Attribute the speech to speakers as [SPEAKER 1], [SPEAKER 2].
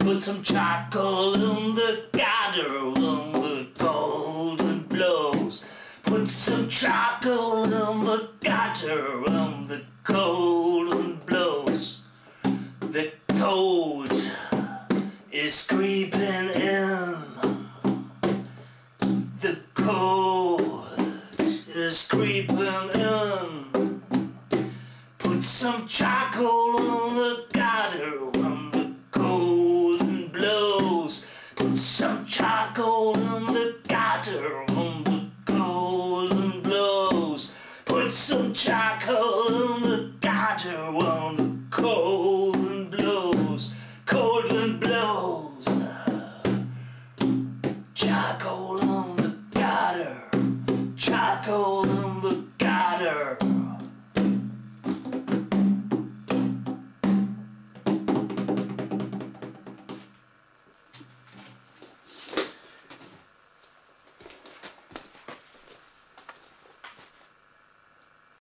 [SPEAKER 1] Put some charcoal in the gutter when the cold wind blows. Put some charcoal in the gutter when the cold wind blows. The cold is creeping in. The cold is creeping in. Put some chocolate charcoal in the gutter when the golden blows. Put some charcoal in the gutter when the cold wind blows. Cold wind blows. Charcoal in the gutter. Charcoal in the gutter.